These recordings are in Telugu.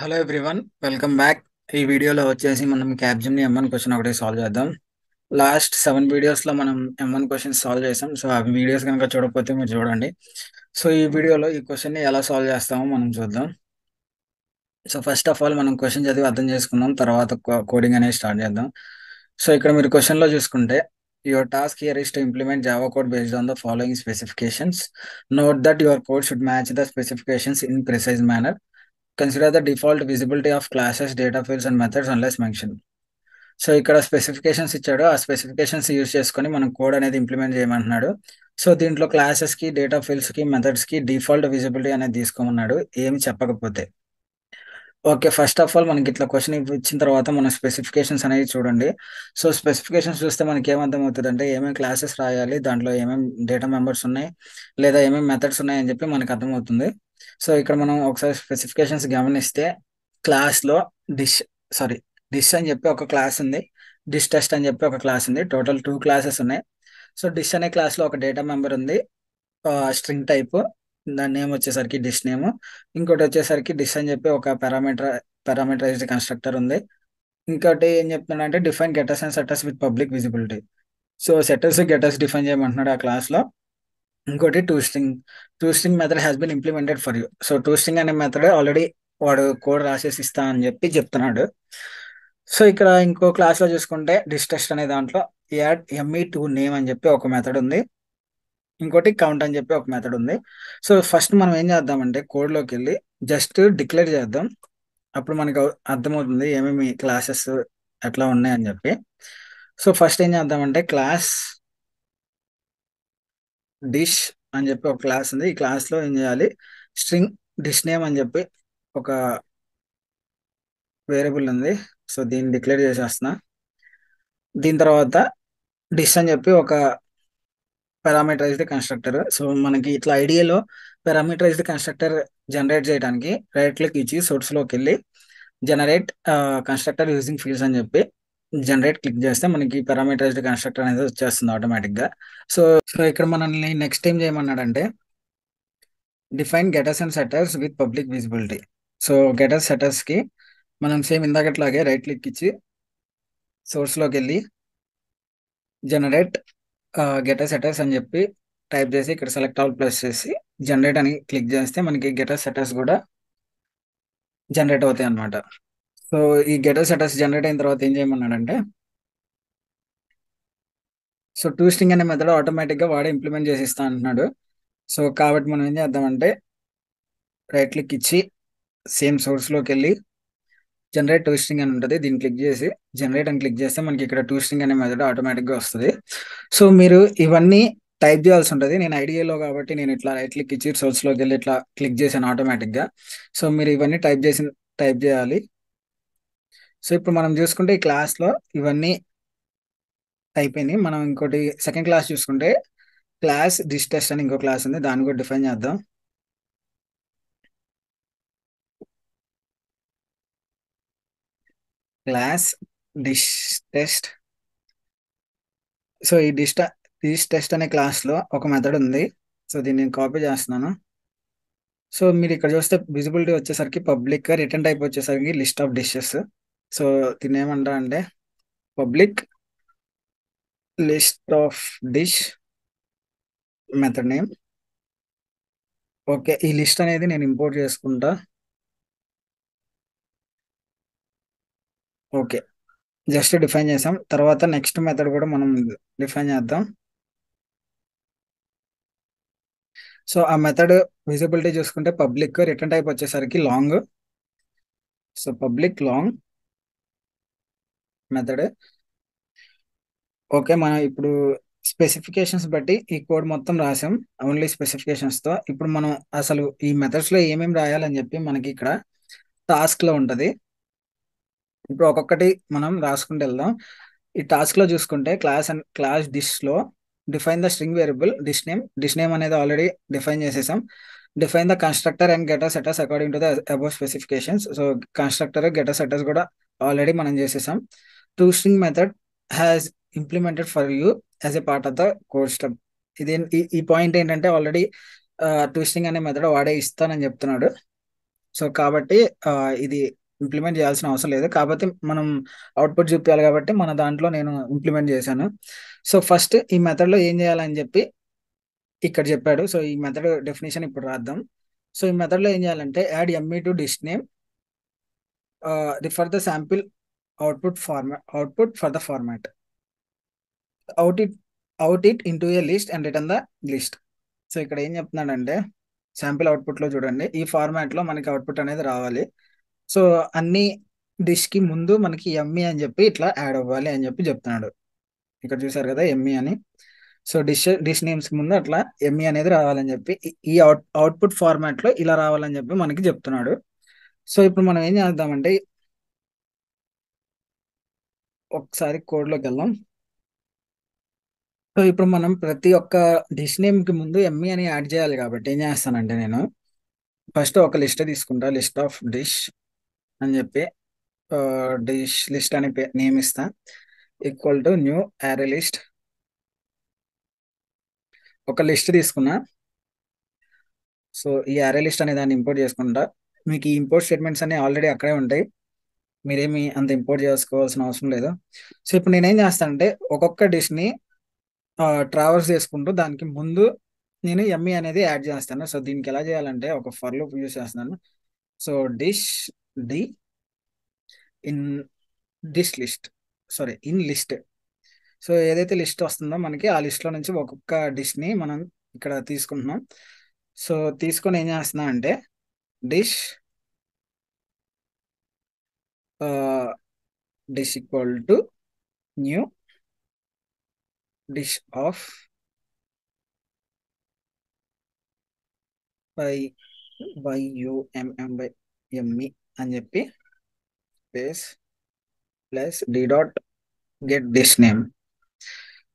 హలో ఎవ్రీవన్ వెల్కమ్ బ్యాక్ ఈ వీడియోలో వచ్చేసి మనం క్యాప్జమ్ని ఎంఎన్ క్వశ్చన్ ఒకటి సాల్వ్ చేద్దాం. లాస్ట్ సెవెన్ వీడియోస్లో మనం ఎంఎన్ క్వశ్చన్ సాల్వ్ చేసాం. సో ఆ వీడియోస్ కనుక చూడకపోతే మీరు చూడండి. సో ఈ వీడియోలో ఈ క్వశ్చన్ని ఎలా సాల్వ్ చేస్తామో మనం చూద్దాం. సో ఫస్ట్ ఆఫ్ ఆల్ మనం క్వశ్చన్ చదివి అర్థం చేసుకుందాం. తర్వాత కోడింగ్ అనేది స్టార్ట్ చేద్దాం. సో ఇక్కడ మీరు క్వశ్చన్లో చూసుకుంటే your task here is to implement Java code based on the following specifications note that your code should match the specifications in precise manner consider the default visibility of classes data fields and methods unless mention so ఇక్కడ స్పెసిఫికేషన్స్ ఇచ్చాడు. ఆ స్పెసిఫికేషన్స్ యూజ్ చేసుకొని మనం కోడ్ అనేది ఇంప్లిమెంట్ చేయమంటున్నాడు. సో దీంట్లో క్లాసెస్కి డేటా ఫీల్డ్స్ మెథడ్స్కి డిఫాల్ట్ విజిబిలిటీ అనేది తీసుకోమన్నాడు. ఏమి చెప్పకపోతే. ఓకే ఫస్ట్ ఆఫ్ ఆల్ మనకి ఇట్లా క్వశ్చన్ ఇచ్చిన తర్వాత మన స్పెసిఫికేషన్స్ అనేవి చూడండి. సో స్పెసిఫికేషన్స్ చూస్తే మనకి ఏమర్థం అవుతుంది అంటే ఏమేమి క్లాసెస్ రాయాలి దాంట్లో ఏమేమి డేటా మెంబర్స్ ఉన్నాయి లేదా ఏమేమి మెథడ్స్ ఉన్నాయి అని చెప్పి మనకు అర్థమవుతుంది. సో ఇక్కడ మనం ఒకసారి స్పెసిఫికేషన్స్ గమనిస్తే క్లాస్లో డిష్ సారీ డిష్ అని చెప్పి ఒక క్లాస్ ఉంది. డిష్ టెస్ట్ అని చెప్పి ఒక క్లాస్ ఉంది. టోటల్ టూ క్లాసెస్ ఉన్నాయి. సో డిష్ అనే క్లాస్లో ఒక డేటా మెంబర్ ఉంది. String type. దాని నేమ్ వచ్చేసరికి డిష్ నేమ్. ఇంకోటి వచ్చేసరికి డిష్ అని చెప్పి ఒక పారామీటర్ పారామీటరైజ్డ్ కన్స్ట్రక్టర్ ఉంది. ఇంకోటి ఏం చెప్తున్నాడంటే define getters and setters with public visibility. So setters getters define చేయమంటున్నాడు ఆ క్లాస్లో. ఇంకోటి to string to string method has been implemented for you so to string అనే మెథడ్ ఆల్రెడీ వాడు కోడ్ రాసేసి ఇస్తా అని చెప్పి చెప్తున్నాడు. సో ఇక్కడ ఇంకో క్లాస్లో చూసుకుంటే డిస్టెస్ట్ అనే దాంట్లో యాడ్ ఎంఈ టూ నేమ్ అని చెప్పి ఒక మెథడ్ ఉంది. ఇంకోటి కౌంట్ అని చెప్పి ఒక మెథడ్ ఉంది. సో ఫస్ట్ మనం ఏం చేద్దామంటే కోడ్లోకి వెళ్ళి జస్ట్ డిక్లేర్ చేద్దాం. అప్పుడు మనకు అర్థమవుతుంది ఏమేమి క్లాసెస్ ఎట్లా ఉన్నాయని చెప్పి. సో ఫస్ట్ ఏం చేద్దామంటే క్లాస్ డిష్ అని చెప్పి ఒక క్లాస్ ఉంది. ఈ క్లాస్లో ఏం చేయాలి? స్ట్రింగ్ డిష్ నేమ్ అని చెప్పి ఒక వేరియబుల్ ఉంది. సో దీన్ని డిక్లేర్ చేసేస్తున్నా. దీని తర్వాత డిష్ అని చెప్పి ఒక పారామీటరైజ్డ్ కన్స్ట్రక్టర్. సో మనకి ఇట్లా ఐడియాలో పారామీటరైజ్డ్ కన్స్ట్రక్టర్ జనరేట్ చేయడానికి రైట్ క్లిక్ ఇచ్చి సోర్స్లోకి వెళ్ళి జనరేట్ కన్స్ట్రక్టర్ యూజింగ్ ఫీల్డ్స్ అని చెప్పి జనరేట్ క్లిక్ చేస్తే మనకి పారామీటరైజ్డ్ కన్స్ట్రక్టర్ అనేది వచ్చేస్తుంది ఆటోమేటిక్గా సో సో ఇక్కడ మనల్ని నెక్స్ట్ ఏం చేయమన్నాడంటే define getters and setters with public visibility so getters సెటర్స్కి మనం సేమ్ ఇందాకట్లాగే రైట్ క్లిక్ ఇచ్చి సోర్స్లోకి వెళ్ళి జనరేట్ గెటర్ సెటర్స్ అని చెప్పి టైప్ చేసి ఇక్కడ సెలెక్ట్ ఆల్ ప్లస్ చేసి జనరేట్ అని క్లిక్ చేస్తే మనకి గెటర్ సెటర్స్ కూడా జనరేట్ అవుతాయి అన్నమాట సో ఈ గెటర్ సెటర్స్ జనరేట్ అయిన తర్వాత ఏం చేయమన్నాడంటే సో టూ స్ట్రింగ్ అనే మెథడ్ ఆటోమేటిక్గా వాడే ఇంప్లిమెంట్ చేసి ఇస్తా అంటున్నాడు. సో కాబట్టి మనం ఏం చేద్దామంటే రైట్ క్లిక్ ఇచ్చి సేమ్ సోర్స్లోకి వెళ్ళి జనరేట్ టూ స్ట్రింగ్ అని ఉంటుంది దీన్ని క్లిక్ చేసి జనరేట్ అని క్లిక్ చేస్తే మనకి ఇక్కడ టూ స్ట్రింగ్ అనే మెథడ్ ఆటోమేటిక్గా వస్తుంది. సో మీరు ఇవన్నీ టైప్ చేయాల్సి ఉంటుంది. నేను ఐడియాలో కాబట్టి నేను ఇట్లా రైట్ క్లిక్ ఇచ్చి సోర్స్లోకి వెళ్ళి ఇట్లా క్లిక్ చేశాను ఆటోమేటిక్గా. సో మీరు ఇవన్నీ టైప్ చేసి టైప్ చేయాలి. సో ఇప్పుడు మనం చూసుకుంటే ఈ క్లాస్లో ఇవన్నీ అయిపోయినాయి. మనం ఇంకోటి సెకండ్ క్లాస్ చూసుకుంటే క్లాస్ డిష్ టెస్ట్ అని ఇంకో క్లాస్ ఉంది. దాన్ని కూడా డిఫైన్ చేద్దాం. క్లాస్ డిష్ టెస్ట్ సో ఈ డిష్ డిష్ టెస్ట్ అనే క్లాస్లో ఒక మెథడ్ ఉంది. సో దీన్ని నేను కాపీ చేస్తున్నాను. సో మీరు ఇక్కడ చూస్తే విజిబిలిటీ వచ్చేసరికి పబ్లిక్ రిటర్న్ టైప్ వచ్చేసరికి లిస్ట్ ఆఫ్ డిషెస్ సో తినేమంటా అంటే public list of dish method name. Okay ఈ లిస్ట్ అనేది నేను ఇంపోర్ట్ చేసుకుంటా. ఓకే జస్ట్ డిఫైన్ చేసాం. తర్వాత నెక్స్ట్ మెథడ్ కూడా మనం డిఫైన్ చేద్దాం. సో ఆ మెథడ్ విజిబిలిటీ చూసుకుంటే పబ్లిక్ రిటర్న్ టైప్ వచ్చేసరికి long. So public long. Method. Okay మనం ఇప్పుడు స్పెసిఫికేషన్స్ బట్టి ఈ కోడ్ మొత్తం రాసాం. ఓన్లీ స్పెసిఫికేషన్స్తో. ఇప్పుడు మనం అసలు ఈ మెథడ్స్లో ఏమేమి రాయాలని చెప్పి మనకి ఇక్కడ టాస్క్లో ఉంటుంది. ఇప్పుడు ఒక్కొక్కటి మనం రాసుకుంటూ వెళ్దాం. ఈ టాస్క్లో చూసుకుంటే class and class డిష్లో define the string variable dish name. Dish name అనేది ఆల్రెడీ డిఫైన్ చేసేసాం. Define the constructor and getter setters according to the above specifications. So constructor getter setters కూడా ఆల్రెడీ మనం చేసేసాం. To string method has implemented for you as a part of the code step ఇది ఈ పాయింట్ ఏంటంటే ఆల్రెడీ టూ స్ట్రింగ్ అనే మెథడ్ వాడే ఇస్తానని చెప్తున్నాడు. సో కాబట్టి ఇది ఇంప్లిమెంట్ చేయాల్సిన అవసరం లేదు. కాబట్టి మనం అవుట్పుట్ చూపించాలి కాబట్టి మన దాంట్లో నేను ఇంప్లిమెంట్ చేశాను. సో ఫస్ట్ ఈ మెథడ్లో ఏం చేయాలని చెప్పి ఇక్కడ చెప్పాడు. సో ఈ మెథడ్ డెఫినేషన్ ఇప్పుడు రాద్దాం. సో ఈ మెథడ్లో ఏం చేయాలంటే add ME to dish name refer the sample output format output for the format out it out it into a list and return the list so ఇక్కడ ఏం చెప్తున్నాడంటే శాంపిల్ అవుట్పుట్లో చూడండి. ఈ ఫార్మాట్లో మనకి అవుట్పుట్ అనేది రావాలి. సో అన్ని డిష్కి ముందు మనకి ఎమ్మి అని చెప్పి ఇట్లా యాడ్ అవ్వాలి అని చెప్పి చెప్తున్నాడు. ఇక్కడ చూసారు కదా ఎమ్మి అని. సో డిష్ డిష్ నేమ్స్ ముందు అట్లా ఎంఈ అనేది రావాలని చెప్పి ఈ- అవుట్ అవుట్పుట్ ఫార్మాట్లో ఇలా రావాలని చెప్పి మనకి చెప్తున్నాడు. సో ఇప్పుడు మనం ఏం చేద్దామంటే ఒకసారి కోడ్లోకి వెళ్దాం. సో ఇప్పుడు మనం ప్రతి ఒక్క డిష్ నేమ్కి ముందు ఎంఈ అని యాడ్ చేయాలి కాబట్టి ఏం చేస్తానంటే నేను ఫస్ట్ ఒక లిస్ట్ తీసుకుంటా లిస్ట్ ఆఫ్ డిష్ అని చెప్పి డిష్ లిస్ట్ అని నేమ్ ఇస్తా. Equal to new array list ఒక లిస్ట్ తీసుకున్నా. సో ఈ అరే లిస్ట్ అనే దాన్ని ఇంపోర్ట్ చేసుకుంటా. మీకు ఈ ఇంపోర్ట్ స్టేట్మెంట్స్ అన్ని ఆల్రెడీ అక్కడే ఉంటాయి. మీరేమి అంత ఇంపోర్ట్ చేసుకోవాల్సిన అవసరం లేదు. సో ఇప్పుడు నేనేం చేస్తానంటే ఒక్కొక్క డిష్ని ట్రావెల్స్ చేసుకుంటూ దానికి ముందు నేను ఎమ్మి అనేది యాడ్ చేస్తాను. సో దీనికి ఎలా చేయాలంటే ఒక ఫర్ లూప్ యూస్ చేస్తున్నాను. So dish D in dish list sorry in list so ఏదైతే లిస్ట్ వస్తుందో మనకి ఆ లిస్ట్లో నుంచి ఒక్కొక్క డిష్ని మనం ఇక్కడ తీసుకుంటున్నాం. సో తీసుకొని ఏం చేస్తున్నా అంటే dish dish equal to new dish of by by um by ME అని చెప్పి space plus D dot get dish name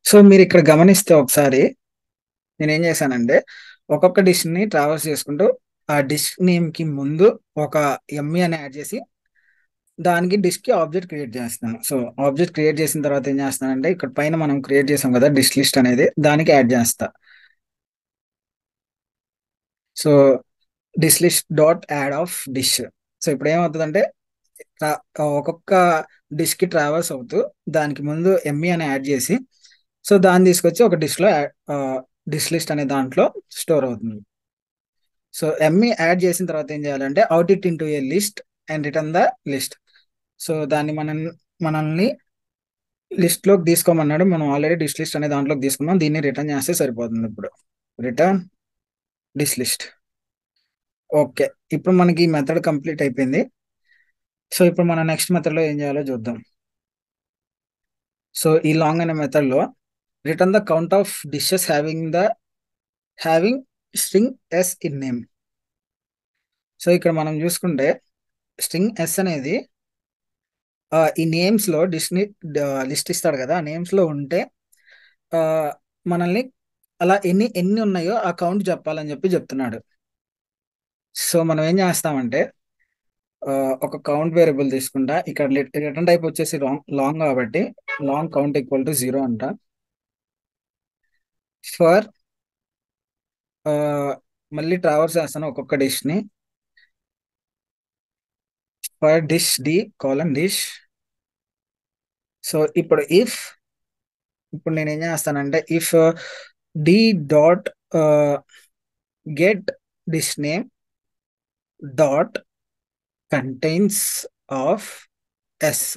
so మీరు ఇక్కడ గమనిస్తే ఒకసారి నేను ఏం చేశానంటే ఒక్కొక్క డిష్ని ట్రావెల్స్ చేసుకుంటూ ఆ డిష్ నేమ్కి ముందు ఒక ఎంఈ e అని యాడ్ చేసి దానికి డిష్కి ఆబ్జెక్ట్ క్రియేట్ చేస్తాను సో ఆబ్జెక్ట్ క్రియేట్ చేసిన తర్వాత ఏం చేస్తానంటే ఇక్కడ పైన మనం క్రియేట్ చేసాం కదా డిస్క్ లిస్ట్ అనేది దానికి యాడ్ చేస్తా. So dish list dot add of dish. So ఇప్పుడు ఏమవుతుందంటే ఒక్కొక్క డిష్కి ట్రావెల్స్ అవుతూ దానికి ముందు ఎంఈ అని యాడ్ చేసి సో దాన్ని తీసుకొచ్చి ఒక డిష్లో డిష్ లిస్ట్ అనే దాంట్లో స్టోర్ అవుతుంది. సో ఎంఈ యాడ్ చేసిన తర్వాత ఏం చేయాలంటే out it into a list and return the list. So దాన్ని మనం మనల్ని లిస్ట్లోకి తీసుకోమన్నాడు. మనం ఆల్రెడీ డిష్ లిస్ట్ అనే దాంట్లోకి తీసుకున్నాం. దీన్ని రిటర్న్ చేస్తే సరిపోతుంది ఇప్పుడు. Return dish list. ఓకే. ఇప్పుడు మనకి ఈ మెథడ్ కంప్లీట్ అయిపోయింది. సో ఇప్పుడు మనం నెక్స్ట్ మెథడ్లో ఏం చేయాలో చూద్దాం. సో ఈ లాంగ్ అనే మెథడ్లో return the count of dishes having the having string S in name. So ఇక్కడ మనం చూసుకుంటే స్ట్రింగ్ ఎస్ అనేది ఈ నేమ్స్లో డిస్ని లిస్ట్ ఇస్తాడు కదా ఆ నేమ్స్లో ఉంటే మనల్ని అలా ఎన్ని ఎన్ని ఉన్నాయో ఆ కౌంట్ చెప్పాలని చెప్పి చెప్తున్నాడు. సో మనం ఏం చేస్తామంటే ఒక కౌంట్ వేరియబుల్ తీసుకుంటా. ఇక్కడ రిటర్న్ టైప్ వచ్చేసి లాంగ్ లాంగ్ కాబట్టి long count equal to zero అంట. ఫర్ మళ్ళీ ట్రావర్స్ చేస్తాను ఒక్కొక్క డిష్ని for dish D colon dish. So ఇప్పుడు ఇఫ్ ఇప్పుడు నేను ఏం చేస్తానంటే if D dot get this name dot contains of S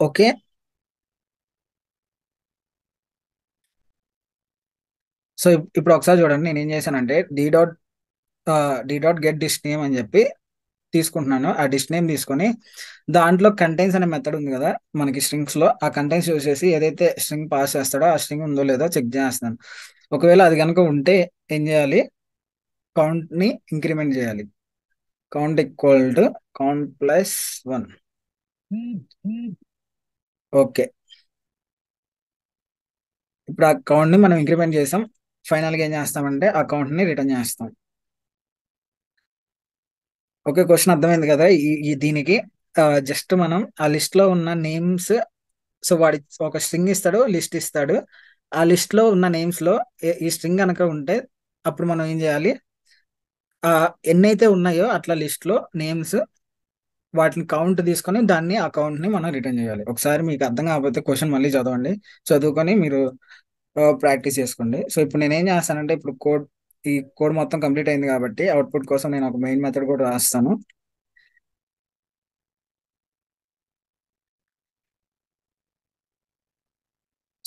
okay so ఇప్- ఇప్పుడు ఒకసారి చూడండి నేను ఏం చేశానంటే D dot D dot get dish name అని చెప్పి తీసుకుంటున్నాను. ఆ డిష్ నేమ్ తీసుకొని దాంట్లో కంటైన్స్ అనే మెథడ్ ఉంది కదా మనకి స్ట్రింగ్స్లో. ఆ కంటైన్స్ యూజ్ చేసి ఏదైతే స్ట్రింగ్ పాస్ చేస్తాడో ఆ స్ట్రింగ్ ఉందో లేదో చెక్ చేస్తాను. ఒకవేళ అది కనుక ఉంటే ఏం చేయాలి? కౌంట్ని ఇంక్రిమెంట్ చేయాలి. Count equal to count plus one okay ఇప్పుడు ఆ కౌంట్ని మనం ఇంక్రిమెంట్ చేసాం. ఫైనల్గా ఏం చేస్తామంటే ఆ కౌంట్ని రిటర్న్ చేస్తాం. ఓకే క్వశ్చన్ అర్థమైంది కదా? ఈ దీనికి జస్ట్ మనం ఆ లిస్ట్లో ఉన్న నేమ్స్ సో వాడి ఒక స్ట్రింగ్ ఇస్తాడు లిస్ట్ ఇస్తాడు. ఆ లిస్ట్లో ఉన్న నేమ్స్లో ఈ స్ట్రింగ్ కనుక ఉంటే అప్పుడు మనం ఏం చేయాలి? ఆ ఎన్నైతే ఉన్నాయో అట్లా లిస్ట్లో నేమ్స్ వాటిని కౌంట్ తీసుకొని దాన్ని ఆ కౌంట్ని మనం రిటర్న్ చేయాలి. ఒకసారి మీకు అర్థం కాకపోతే క్వశ్చన్ మళ్ళీ చదవండి. చదువుకొని మీరు ప్రాక్టీస్ చేసుకోండి. సో ఇప్పుడు నేను ఏం చేస్తానంటే ఇప్పుడు కోడ్ ఈ కోడ్ మొత్తం కంప్లీట్ అయింది కాబట్టి అవుట్పుట్ కోసం నేను ఒక మెయిన్ మెథడ్ కూడా రాస్తాను.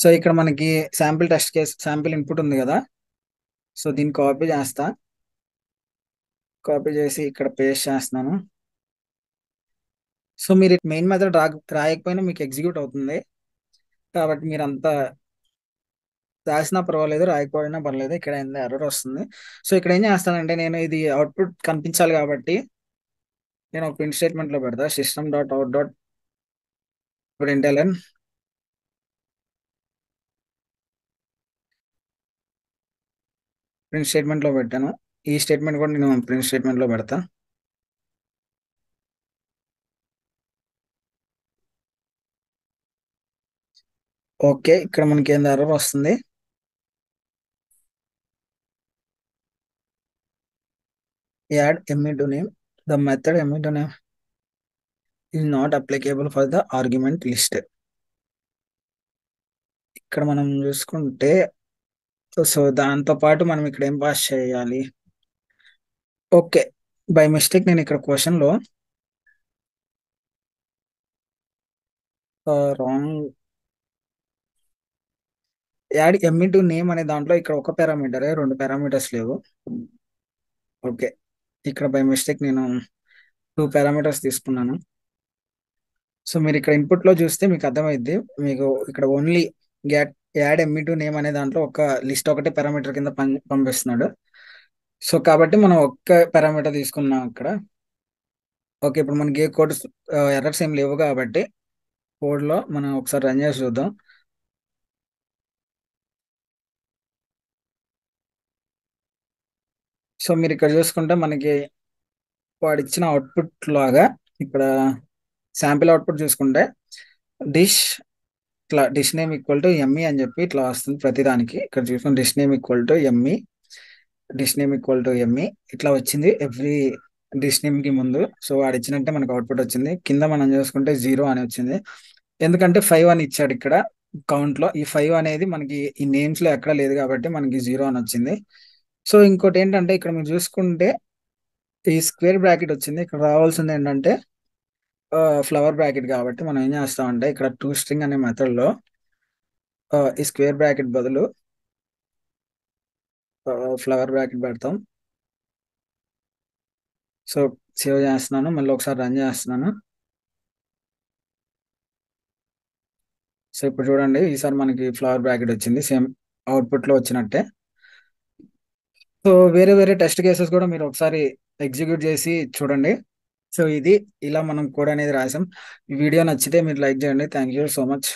సో ఇక్కడ మనకి sample test case sample input ఉంది కదా. సో దీన్ని కాపీ చేస్తా. కాపీ చేసి ఇక్కడ పేస్ట్ చేస్తున్నాను. సో మీరు మెయిన్ మెథడ్ రా రాయకపోయినా మీకు ఎగ్జిక్యూట్ అవుతుంది. కాబట్టి మీరు అంతా రాసినా పర్వాలేదు రాయకపోయినా పర్లేదు ఇక్కడ ఎర్రర్ వస్తుంది. సో ఇక్కడ ఏం చేస్తానంటే నేను ఇది అవుట్పుట్ కనిపించాలి కాబట్టి నేను ఒక ప్రింట్ స్టేట్మెంట్లో పెడతా. System dot out dot println print స్టేట్మెంట్లో పెట్టాను. ఈ స్టేట్మెంట్ కూడా నేను ప్రింట్ స్టేట్మెంట్లో పెడతా. ఓకే ఇక్కడ మనకి ఏంది ఎర్రర్ వస్తుంది? Add ME to name the method ME to name is not applicable for the argument list ఇక్కడ మనం చూసుకుంటే సో దాంతో పాటు మనం ఇక్కడ ఏం పాస్ చేయాలి? ఓకే బై మిస్టేక్ నేను ఇక్కడ క్వశ్చన్లో wrong add ME to name అనే దాంట్లో ఇక్కడ ఒక పారామీటరే రెండు పారామీటర్స్ లేవు. ఓకే ఇక్కడ బై మిస్టేక్ నేను టూ పారామీటర్స్ తీసుకున్నాను. సో మీరు ఇక్కడ ఇన్పుట్లో చూస్తే మీకు అర్థమైద్ది. మీకు ఇక్కడ only get add ME to name అనే దాంట్లో ఒక లిస్ట్ ఒకటే పారామీటర్ కింద పంపిస్తున్నాడు. సో కాబట్టి మనం ఒక్క పారామీటర్ తీసుకున్నాం ఇక్కడ. ఓకే ఇప్పుడు మనకి ఏ కోడ్ ఎర్రర్స్ uh, ఏం లేవు కాబట్టి కోడ్లో మనం ఒకసారి రన్ చేసి చూద్దాం. సో మీరు ఇక్కడ చూసుకుంటే మనకి వాడు ఇచ్చిన అవుట్పుట్ లాగా ఇక్కడ శాంపిల్ అవుట్పుట్ చూసుకుంటే డిష్ ఇట్లా dish name equal to ME అని చెప్పి ఇట్లా వస్తుంది ప్రతిదానికి. ఇక్కడ చూసుకుంటే dish name equal to ME dish name equal to ME ఇట్లా వచ్చింది ఎవ్రీ డిష్ నేమ్కి ముందు. సో వాడు ఇచ్చినట్టే మనకు అవుట్పుట్ వచ్చింది. కింద మనం చూసుకుంటే జీరో అని వచ్చింది. ఎందుకంటే ఫైవ్ అని ఇచ్చాడు ఇక్కడ. కౌంట్లో ఈ ఫైవ్ అనేది మనకి ఈ నేమ్స్లో ఎక్కడ లేదు కాబట్టి మనకి జీరో అని వచ్చింది. సో ఇంకోటి ఏంటంటే ఇక్కడ మీరు చూసుకుంటే ఈ స్క్వేర్ బ్రాకెట్ వచ్చింది. ఇక్కడ రావాల్సింది ఏంటంటే ఫ్లవర్ బ్రాకెట్ కాబట్టి మనం ఏం చేస్తామంటే ఇక్కడ టూ స్ట్రింగ్ అనే మెథడ్లో ఈ స్క్వేర్ బ్రాకెట్ బదులు ఫ్లవర్ బ్రాకెట్ పెడతాం. సో సేవ్ చేస్తున్నాను. మళ్ళీ ఒకసారి రన్ చేస్తున్నాను. సో ఇప్పుడు చూడండి ఈసారి మనకి ఫ్లవర్ బ్రాకెట్ వచ్చింది. సేమ్ అవుట్పుట్లో వచ్చినట్టే. సో వేరే వేరే టెస్ట్ కేసెస్ కూడా మీరు ఒకసారి ఎగ్జిక్యూట్ చేసి చూడండి. సో ఇది ఇలా మనం కోడ్ అనేది రాసాం. ఈ వీడియో నచ్చితే మీరు లైక్ చేయండి. Thank you so much.